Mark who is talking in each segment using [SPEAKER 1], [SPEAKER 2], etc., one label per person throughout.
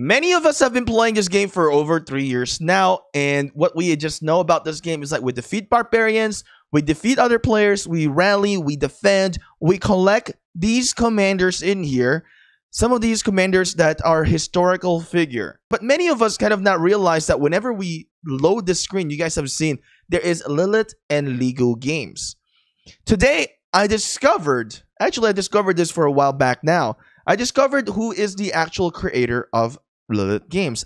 [SPEAKER 1] Many of us have been playing this game for over three years now, and what we just know about this game is like we defeat barbarians, we defeat other players, we rally, we defend, we collect these commanders in here. Some of these commanders that are historical figure. But many of us kind of not realize that whenever we load the screen, you guys have seen, there is Lilith and Lego games. Today, I discovered, actually I discovered this for a while back now, I discovered who is the actual creator of games.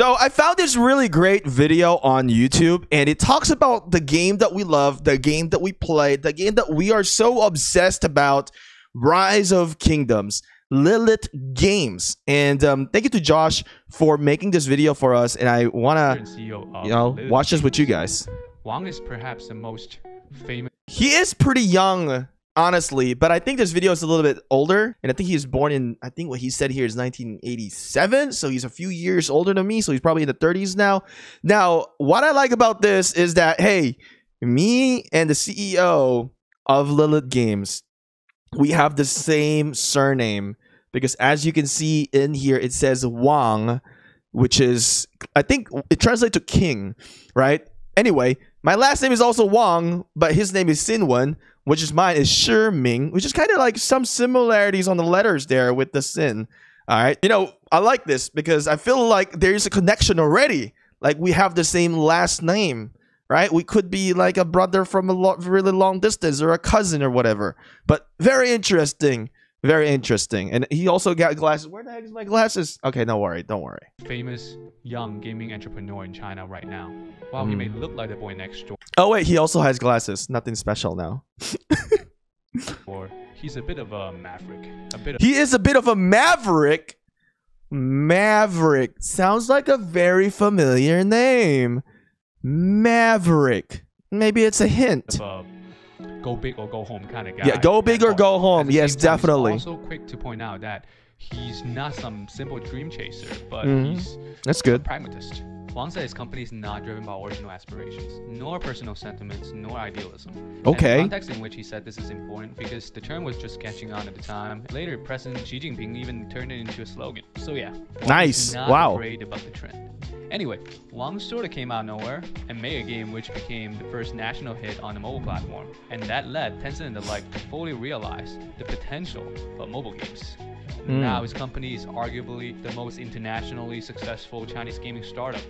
[SPEAKER 1] So I found this really great video on YouTube and it talks about the game that we love, the game that we play, the game that we are so obsessed about, Rise of Kingdoms, Lilith Games. And um, thank you to Josh for making this video for us and I want to, you know, watch this with you guys.
[SPEAKER 2] Wang is perhaps the most famous.
[SPEAKER 1] He is pretty young honestly. But I think this video is a little bit older, and I think he was born in I think what he said here is 1987, so he's a few years older than me, so he's probably in the 30s now. Now, what I like about this is that hey, me and the CEO of Lilith Games, we have the same surname because as you can see in here, it says Wang, which is I think it translates to king, right? Anyway, my last name is also Wang, but his name is Xinwen which is mine, is Shi Ming, which is kind of like some similarities on the letters there with the sin. All right. You know, I like this because I feel like there's a connection already. Like we have the same last name, right? We could be like a brother from a lo- really long distance or a cousin or whatever. But very interesting. Very interesting. And he also got glasses. Where the heck is my glasses? Okay, don't worry. Don't worry.
[SPEAKER 2] Famous young gaming entrepreneur in China right now. While mm. he may hmm. look like the boy next door.
[SPEAKER 1] Oh, wait. He also has glasses. Nothing special now.
[SPEAKER 2] or he's a bit of a maverick. A bit of-
[SPEAKER 1] he is a bit of a maverick. Maverick. Sounds like a very familiar name. Maverick. Maybe it's a hint
[SPEAKER 2] go big or go home kind of guy.
[SPEAKER 1] Yeah, go big or go home. Yes, definitely.
[SPEAKER 2] also quick to point out that he's not some simple dream chaser, but mm-hmm. he's
[SPEAKER 1] that's good.
[SPEAKER 2] pragmatist. Wang said his company is not driven by original aspirations, nor personal sentiments, nor idealism.
[SPEAKER 1] Okay.
[SPEAKER 2] And the context in which he said this is important because the term was just catching on at the time. Later, President Xi Jinping even turned it into a slogan. So yeah.
[SPEAKER 1] Wang nice. wow.
[SPEAKER 2] Afraid about the trend. Anyway, Wang sorta came out of nowhere and made a game which became the first national hit on the mobile platform, and that led Tencent and the like to fully realize the potential of mobile games. Mm. Now his company is arguably the most internationally successful Chinese gaming startup.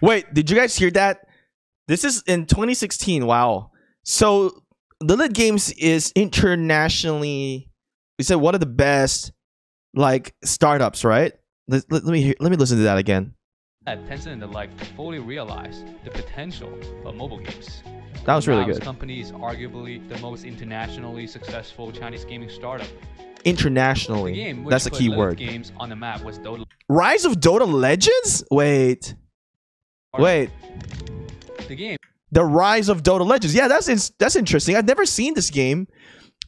[SPEAKER 1] Wait, did you guys hear that? This is in 2016. Wow. So Lilith Games is internationally, you said one of the best like startups, right? Let, let, let me hear, let me listen to that again.
[SPEAKER 2] Tencent and the like fully realize the potential of mobile games.
[SPEAKER 1] That was really good.
[SPEAKER 2] company is arguably the most internationally successful Chinese gaming startup.
[SPEAKER 1] Internationally, game that's a key word.
[SPEAKER 2] Games on the map was Dota.
[SPEAKER 1] Rise of Dota Legends. Wait, wait.
[SPEAKER 2] The game.
[SPEAKER 1] The Rise of Dota Legends. Yeah, that's in, that's interesting. I've never seen this game.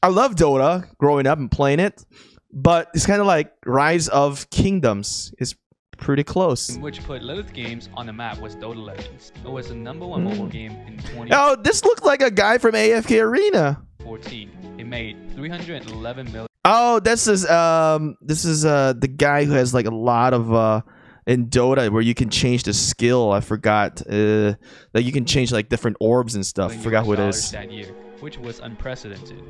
[SPEAKER 1] I love Dota growing up and playing it, but it's kind of like Rise of Kingdoms. It's pretty close.
[SPEAKER 2] Which put Lilith Games on the map was Dota Legends. It was the number one mm. mobile game in 20.
[SPEAKER 1] Oh, this looked like a guy from AFK Arena.
[SPEAKER 2] 14. It made 311 million.
[SPEAKER 1] Oh, this is um, this is uh the guy who has like a lot of uh in Dota where you can change the skill. I forgot uh that you can change like different orbs and stuff. Forgot who it is.
[SPEAKER 2] That year, which was unprecedented.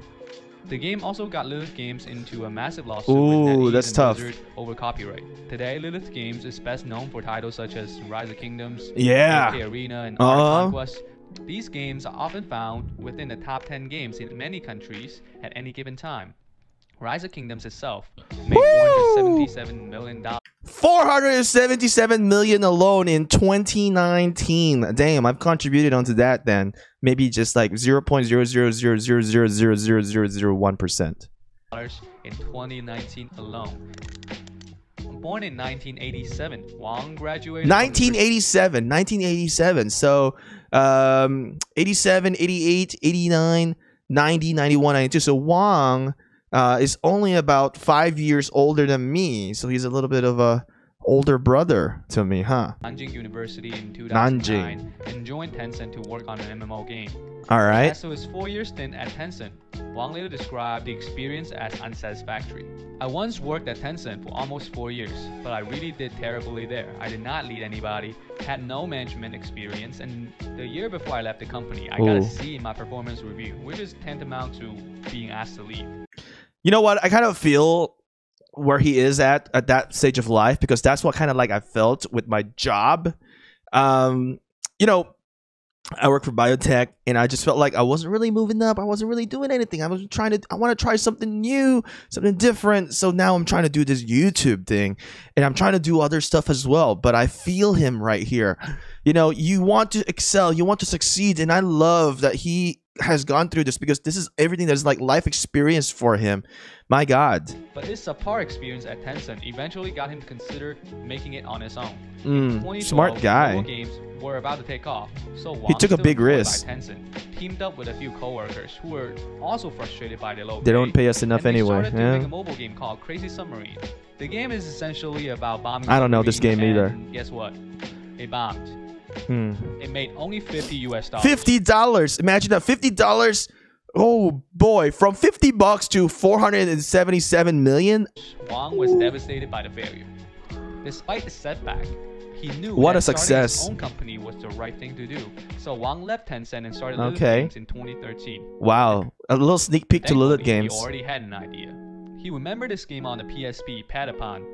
[SPEAKER 2] The game also got Lilith Games into a massive lawsuit
[SPEAKER 1] Ooh, with that's tough.
[SPEAKER 2] Blizzard over copyright. Today, Lilith Games is best known for titles such as Rise of Kingdoms,
[SPEAKER 1] yeah,
[SPEAKER 2] Arena, and uh-huh. Conquest. These games are often found within the top 10 games in many countries at any given time. Rise of Kingdoms itself made 477 million dollars
[SPEAKER 1] 477 million alone in 2019. Damn, I've contributed onto that then. Maybe just like 0.00000000001%.
[SPEAKER 2] in 2019 alone. Born in 1987, Wang graduated.
[SPEAKER 1] 1987, 1987. So, um 87, 88, 89, 90, 91, 92. So Wang uh, is only about 5 years older than me. So he's a little bit of a older brother to me, huh?
[SPEAKER 2] Nanjing University in 2009 and joined Tencent to work on an MMO game.
[SPEAKER 1] All right.
[SPEAKER 2] So his four-year stint at Tencent, Wang later described the experience as unsatisfactory. I once worked at Tencent for almost four years, but I really did terribly there. I did not lead anybody, had no management experience, and the year before I left the company, I got a C in my performance review, which is tantamount to being asked to leave.
[SPEAKER 1] You know what? I kind of feel where he is at at that stage of life because that's what kind of like I felt with my job. Um, you know, I work for biotech and I just felt like I wasn't really moving up. I wasn't really doing anything. I was trying to I want to try something new, something different. So now I'm trying to do this YouTube thing and I'm trying to do other stuff as well, but I feel him right here. You know, you want to excel, you want to succeed and I love that he has gone through this because this is everything that's like life experience for him. My god.
[SPEAKER 2] But his subpar experience at Tencent eventually got him to consider making it on his own.
[SPEAKER 1] Mm, smart guy.
[SPEAKER 2] games were about to take off, so
[SPEAKER 1] He took a big risk.
[SPEAKER 2] By Tencent, teamed up with a few coworkers who were also frustrated by the low
[SPEAKER 1] They don't
[SPEAKER 2] pay,
[SPEAKER 1] pay us enough
[SPEAKER 2] they
[SPEAKER 1] anyway.
[SPEAKER 2] make
[SPEAKER 1] Yeah.
[SPEAKER 2] a mobile game called Crazy Submarine. The game is essentially about bombing.
[SPEAKER 1] I don't know this game either.
[SPEAKER 2] Guess what? It bombed.
[SPEAKER 1] Hmm.
[SPEAKER 2] It made only 50 US dollars.
[SPEAKER 1] Fifty dollars. Imagine that. Fifty dollars. Oh boy, from fifty bucks to four hundred and seventy-seven million.
[SPEAKER 2] Wang was devastated by the failure. Despite the setback, he knew
[SPEAKER 1] What
[SPEAKER 2] that
[SPEAKER 1] a
[SPEAKER 2] starting
[SPEAKER 1] success.
[SPEAKER 2] his own company was the right thing to do. So Wang left Tencent and started Lilith
[SPEAKER 1] Okay.
[SPEAKER 2] Games in 2013.
[SPEAKER 1] Wow, a little sneak peek to Lilith Games.
[SPEAKER 2] He already had an idea. He remembered this game on the PSP, Patapon,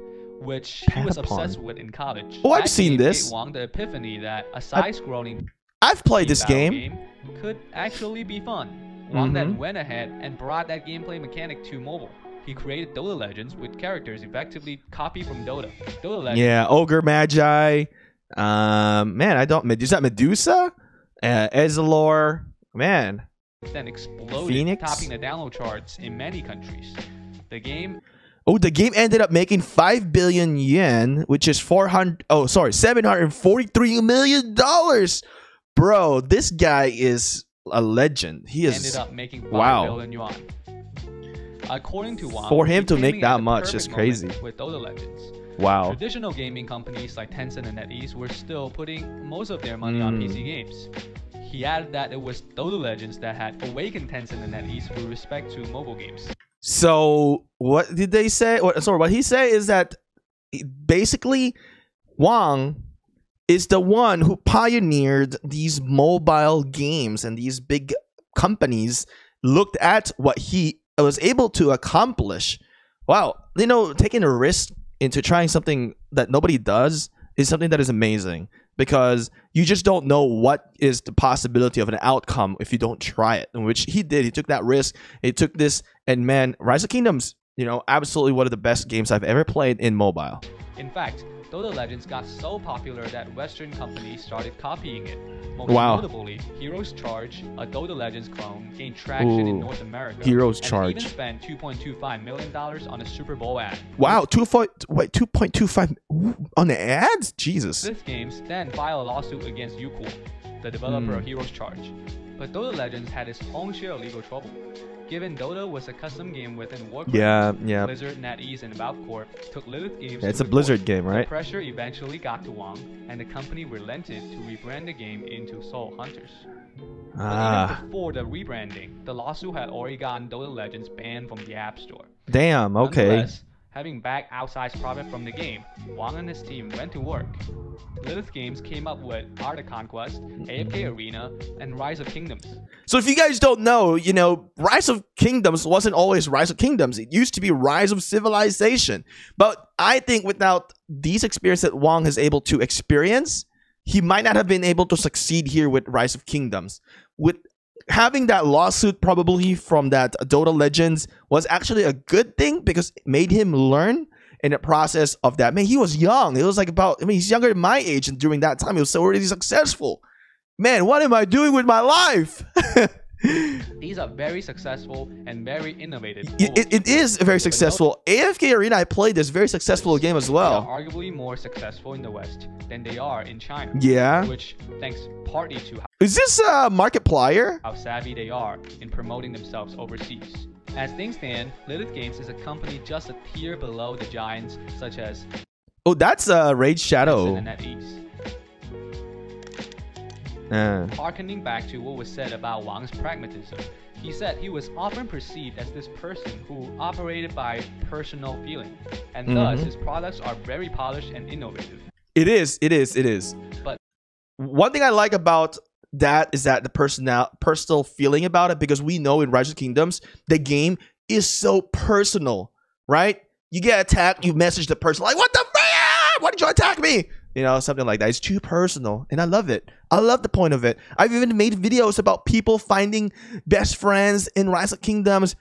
[SPEAKER 2] which he was obsessed with in college.
[SPEAKER 1] Oh, I've
[SPEAKER 2] That
[SPEAKER 1] seen this.
[SPEAKER 2] Wang the epiphany that a side-scrolling
[SPEAKER 1] I've played this
[SPEAKER 2] battle
[SPEAKER 1] game.
[SPEAKER 2] could actually be fun. Wang then
[SPEAKER 1] Mhm.
[SPEAKER 2] went ahead and brought that gameplay mechanic to mobile. He created Dota Legends with characters effectively copied from Dota. Dota Legends
[SPEAKER 1] Yeah, ogre magi. Um, man, I don't. Is that Medusa? Uh, Ezalor. Man,
[SPEAKER 2] then exploded,
[SPEAKER 1] Phoenix?
[SPEAKER 2] topping the download charts in many countries. The game
[SPEAKER 1] Oh, the game ended up making 5 billion yen, which is 400 Oh, sorry, 743 million dollars. Bro, this guy is a legend. He is
[SPEAKER 2] ended up making 5
[SPEAKER 1] wow.
[SPEAKER 2] billion yuan. According to Wang,
[SPEAKER 1] For him to make that much is crazy.
[SPEAKER 2] With Dota Legends,
[SPEAKER 1] wow.
[SPEAKER 2] traditional gaming companies like Tencent and NetEase were still putting most of their money on
[SPEAKER 1] Mm.
[SPEAKER 2] PC games. He added that it was Dota Legends that had awakened Tencent and NetEase with respect to mobile games.
[SPEAKER 1] So, what did they say? Sorry, what he say is that basically Wang is the one who pioneered these mobile games and these big companies looked at what he was able to accomplish. Wow, you know, taking a risk into trying something that nobody does is something that is amazing because you just don't know what is the possibility of an outcome if you don't try it. In which he did. He took that risk. He took this, and man, Rise of Kingdoms, you know, absolutely one of the best games I've ever played in mobile.
[SPEAKER 2] In fact, Dota Legends got so popular that Western companies started copying it. Most
[SPEAKER 1] Wow.
[SPEAKER 2] notably, Heroes Charge, a Dota Legends clone, gained traction in North America.
[SPEAKER 1] Heroes
[SPEAKER 2] and
[SPEAKER 1] Charge.
[SPEAKER 2] even spent 2.25 million dollars on a Super Bowl ad.
[SPEAKER 1] Wow, two point wait, two point two five on the ads. Jesus.
[SPEAKER 2] Lilith Games then filed a lawsuit against Ucool, the developer
[SPEAKER 1] Hmm.
[SPEAKER 2] of Heroes Charge. But Dota Legends had its own share of legal trouble. Given Dota was a custom game within Warcraft,
[SPEAKER 1] Yeah, yeah.
[SPEAKER 2] Blizzard, NetEase, and Valve Corp took Lilith Games
[SPEAKER 1] Yeah, it's a
[SPEAKER 2] court.
[SPEAKER 1] Blizzard game,
[SPEAKER 2] The
[SPEAKER 1] right?
[SPEAKER 2] pressure eventually got to Wang, and the company relented to rebrand the game into Soul Hunters. But
[SPEAKER 1] Ah,
[SPEAKER 2] even before the rebranding, the lawsuit had already gotten Dota Legends banned from the App Store.
[SPEAKER 1] damn. Okay.
[SPEAKER 2] Nonetheless, having back outsized profit from the game, Wang and his team went to work. Lilith Games came up with Art of Conquest, AFK Arena, and Rise of Kingdoms.
[SPEAKER 1] So if you guys don't know, you know, Rise of Kingdoms wasn't always Rise of Kingdoms. It used to be Rise of Civilization. But I think without these experiences that Wang is able to experience, he might not have been able to succeed here with Rise of Kingdoms. With having that lawsuit probably from that Dota Legends was actually a good thing because it made him learn in the process of that. Man, he was young. It was like about, I mean, he's younger than my age, and during that time, he was already successful. Man, what am I doing with my life?
[SPEAKER 2] These are very successful and very innovative.
[SPEAKER 1] it, it, is very successful. AFK Arena, I played this very successful game as well.
[SPEAKER 2] arguably more successful in the West than they are in China.
[SPEAKER 1] Yeah.
[SPEAKER 2] Which thanks partly to
[SPEAKER 1] Is this a uh, Markiplier?
[SPEAKER 2] how savvy they are in promoting themselves overseas. As things stand, Lilith Games is a company just a tier below the giants such as
[SPEAKER 1] Oh, that's uh,
[SPEAKER 2] Raid
[SPEAKER 1] Shadow. Uh,
[SPEAKER 2] Harkening back to what was said about Wang's pragmatism, he said he was often perceived as this person who operated by personal feeling, and thus
[SPEAKER 1] Mhm.
[SPEAKER 2] his products are very polished and innovative.
[SPEAKER 1] It is. It is. It is.
[SPEAKER 2] But-
[SPEAKER 1] one thing I like about that is that the personal personal feeling about it because we know in Rise of Kingdoms the game is so personal, right? You get attacked, you message the person like, "What the fuck? Why did you attack me?" You know, something like that. It's too personal, and I love it. I love the point of it. I've even made videos about people finding best friends in Rise of Kingdoms,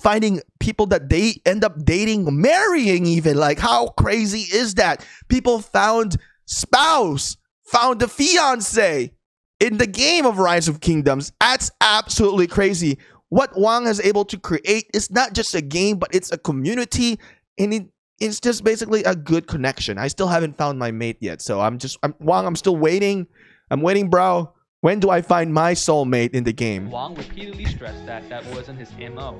[SPEAKER 1] finding people that they end up dating, marrying, even. Like, how crazy is that? People found spouse, found a fiance in the game of Rise of Kingdoms. That's absolutely crazy. What Wang is able to create is not just a game, but it's a community, and it, it's just basically a good connection. I still haven't found my mate yet, so I'm just I'm, Wang. I'm still waiting. I'm waiting, bro. When do I find my soulmate in the game?
[SPEAKER 2] Wang repeatedly stressed that that wasn't his MO.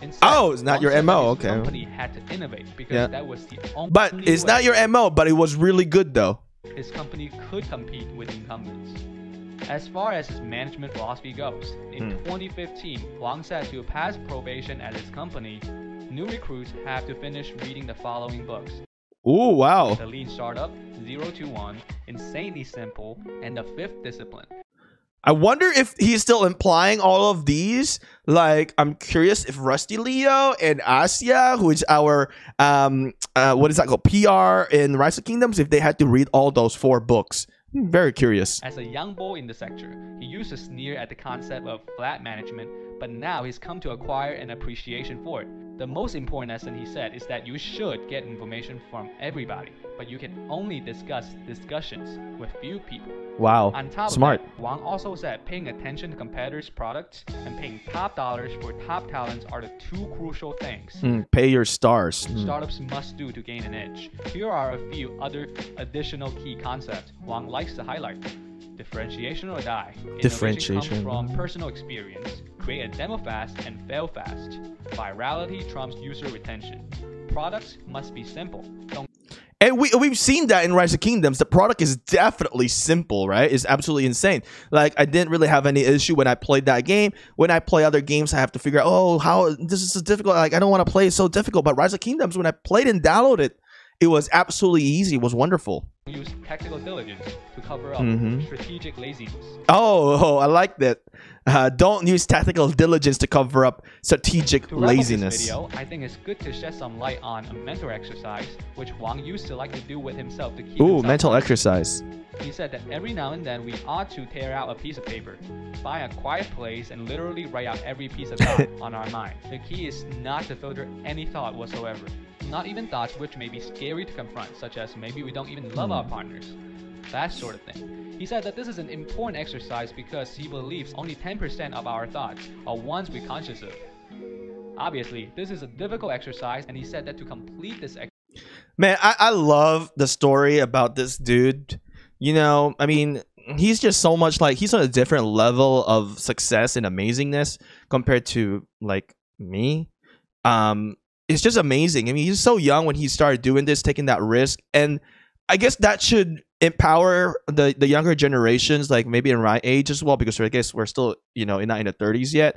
[SPEAKER 2] Instead,
[SPEAKER 1] Oh, it's not
[SPEAKER 2] Wang
[SPEAKER 1] your MO, okay.
[SPEAKER 2] company had to innovate because
[SPEAKER 1] Yeah.
[SPEAKER 2] that was the only
[SPEAKER 1] But it's not your mo. But it was really good though.
[SPEAKER 2] his company could compete with incumbents. As far as his management philosophy goes, in
[SPEAKER 1] Hmm.
[SPEAKER 2] 2015, Wang said to pass probation at his company, new recruits have to finish reading the following books
[SPEAKER 1] Ooh, wow.
[SPEAKER 2] The Lean Startup, 0 to 1, Insanely Simple, and The Fifth Discipline.
[SPEAKER 1] I wonder if he's still implying all of these. Like, I'm curious if Rusty Leo and Asia, who is our um, uh, what is that called, PR in Rise of Kingdoms, if they had to read all those four books. I'm very curious.
[SPEAKER 2] As a young boy in the sector, he used to sneer at the concept of flat management, but now he's come to acquire an appreciation for it. The most important lesson he said is that you should get information from everybody, but you can only discuss discussions with few people.
[SPEAKER 1] Wow,
[SPEAKER 2] On top
[SPEAKER 1] smart.
[SPEAKER 2] of that, Wang also said paying attention to competitors' products and paying top dollars for top talents are the two crucial things
[SPEAKER 1] Mm, pay your stars. Mm.
[SPEAKER 2] startups must do to gain an edge. Here are a few other additional key concepts Wang likes to highlight. Differentiation or die.
[SPEAKER 1] Differentiation.
[SPEAKER 2] comes from personal experience. Create a demo fast and fail fast. Virality trumps user retention. Products must be simple. Don't
[SPEAKER 1] And we we've seen that in Rise of Kingdoms. The product is definitely simple, right? It's absolutely insane. Like I didn't really have any issue when I played that game. When I play other games, I have to figure out, oh, how this is so difficult. Like I don't want to play it so difficult. But Rise of Kingdoms, when I played and downloaded, it was absolutely easy. It was wonderful.
[SPEAKER 2] use tactical diligence to cover up
[SPEAKER 1] mm-hmm.
[SPEAKER 2] strategic laziness.
[SPEAKER 1] Oh, oh I like that. Uh, don't use tactical diligence to cover up strategic
[SPEAKER 2] To wrap up this
[SPEAKER 1] laziness.
[SPEAKER 2] video, I think it's good to shed some light on a mental exercise, which Wang used to like to do with himself to keep
[SPEAKER 1] Ooh, mental exercise.
[SPEAKER 2] He said that every now and then we ought to tear out a piece of paper, find a quiet place, and literally write out every piece of thought on our mind. The key is not to filter any thought whatsoever, not even thoughts which may be scary to confront, such as maybe we don't even love our hmm. partners. That sort of thing. He said that this is an important exercise because he believes only 10% of our thoughts are ones we're conscious of. Obviously, this is a difficult exercise, and he said that to complete this exercise,
[SPEAKER 1] Man, I, I love the story about this dude. You know, I mean, he's just so much like he's on a different level of success and amazingness compared to like me. Um, it's just amazing. I mean, he's so young when he started doing this, taking that risk, and I guess that should empower the the younger generations, like maybe in my age as well, because I guess we're still you know not in the thirties yet.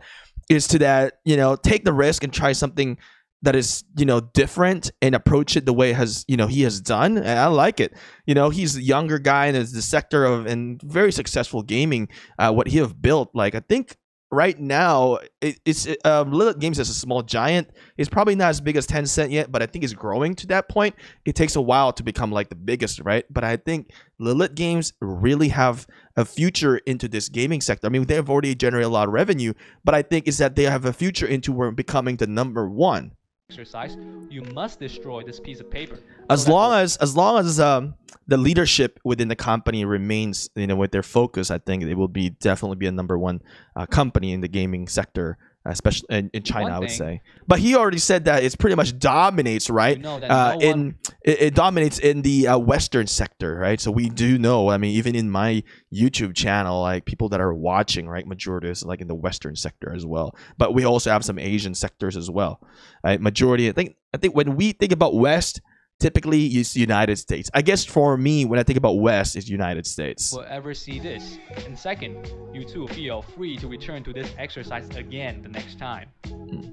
[SPEAKER 1] Is to that you know take the risk and try something that is you know different and approach it the way has you know he has done and i like it you know he's a younger guy and is the sector of and very successful gaming uh what he have built like i think right now it, it's um, Lilith Games is a small giant. It's probably not as big as Tencent yet, but I think it's growing to that point. It takes a while to become like the biggest, right? But I think Lilith Games really have a future into this gaming sector. I mean, they've already generated a lot of revenue, but I think is that they have a future into becoming the number one.
[SPEAKER 2] Exercise, you must destroy this piece of paper.
[SPEAKER 1] As
[SPEAKER 2] So
[SPEAKER 1] long as as long as um the leadership within the company remains, you know, with their focus, I think it will be definitely be a number one uh, company in the gaming sector, especially in, in China.
[SPEAKER 2] One
[SPEAKER 1] I would
[SPEAKER 2] thing-
[SPEAKER 1] say. But he already said that it's pretty much dominates, right?
[SPEAKER 2] You know
[SPEAKER 1] uh,
[SPEAKER 2] no
[SPEAKER 1] in it, it dominates in the uh, Western sector, right? So we do know. I mean, even in my YouTube channel, like people that are watching, right, majority is like in the Western sector as well. But we also have some Asian sectors as well. Right? Majority, I think. I think when we think about West, typically it's United States. I guess for me, when I think about West, it's United States.
[SPEAKER 2] will ever see this. And second, you too feel free to return to this exercise again the next time. Hmm.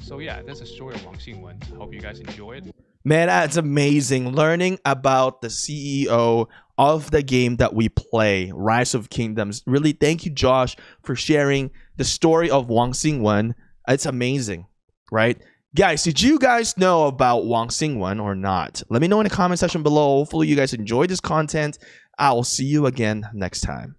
[SPEAKER 2] So yeah, that's the story of Wang Xinwen. I hope you guys enjoy it.
[SPEAKER 1] Man, that's amazing. Learning about the CEO of the game that we play, Rise of Kingdoms. Really, thank you, Josh, for sharing the story of Wang Xinwen. It's amazing, right? Guys, did you guys know about Wang Xinwen or not? Let me know in the comment section below. Hopefully, you guys enjoyed this content. I will see you again next time.